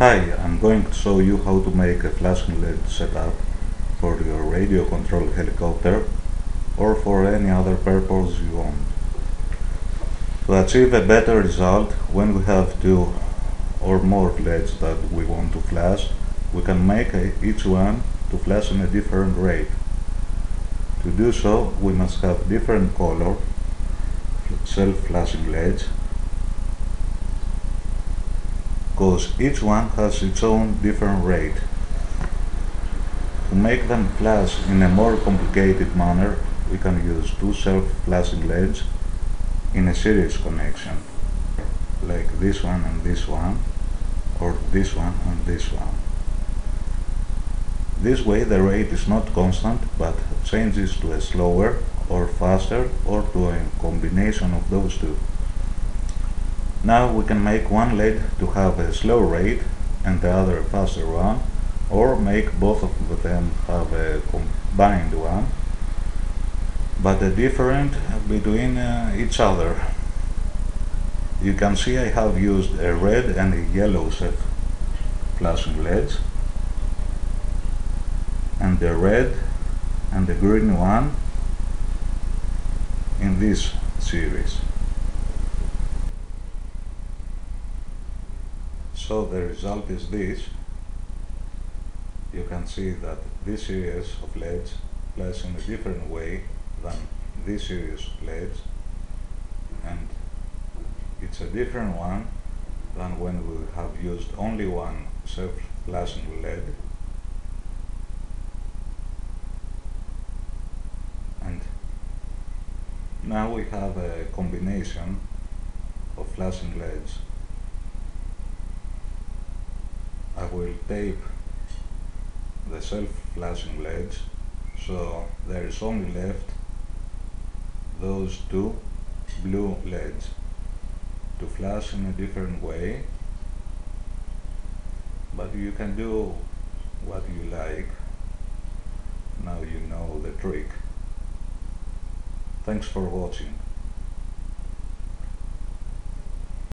Hi, I'm going to show you how to make a flashing LED setup for your radio controlled helicopter or for any other purpose you want. To achieve a better result, when we have two or more LEDs that we want to flash, we can make a, each one to flash in a different rate. To do so, we must have different color self-flashing LEDs because each one has its own different rate. To make them flash in a more complicated manner, we can use two self-flashing LEDs in a series connection, like this one and this one, or this one and this one. This way the rate is not constant, but changes to a slower or faster or to a combination of those two. Now we can make one LED to have a slow rate and the other a faster one or make both of them have a combined one but a different between uh, each other. You can see I have used a red and a yellow self flashing LEDs and the red and the green one in this series. So the result is this. You can see that this series of LEDs plays in a different way than this series of LEDs and it's a different one than when we have used only one self-flashing LED and now we have a combination of flashing LEDs I will tape the self-flashing LEDs so there is only left those two blue LEDs to flash in a different way. But you can do what you like. Now you know the trick. Thanks for watching